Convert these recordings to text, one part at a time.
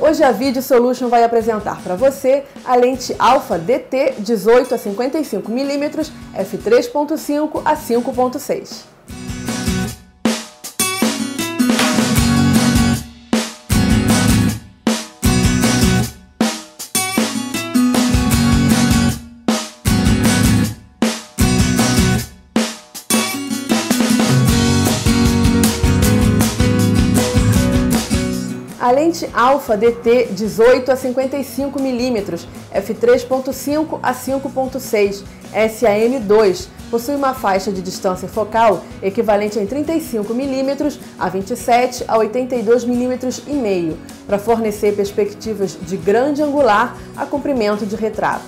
Hoje a Video Solution vai apresentar para você a lente Alpha DT 18 a 55 mm f3.5 a 5.6. A lente Alpha DT 18 a 55 mm, f3.5 a 5.6, SAM2, possui uma faixa de distância focal equivalente em 35 mm a 27 a 82 mm e meio, para fornecer perspectivas de grande angular a comprimento de retrato.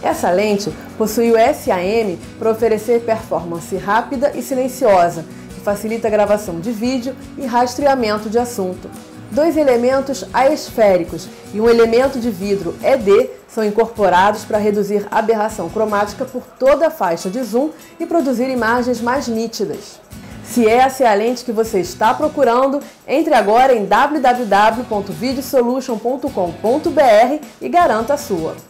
Essa lente possui o SAM para oferecer performance rápida e silenciosa, que facilita a gravação de vídeo e rastreamento de assunto. Dois elementos aesféricos e um elemento de vidro ED são incorporados para reduzir aberração cromática por toda a faixa de zoom e produzir imagens mais nítidas. Se essa é a lente que você está procurando, entre agora em www.videosolution.com.br e garanta a sua.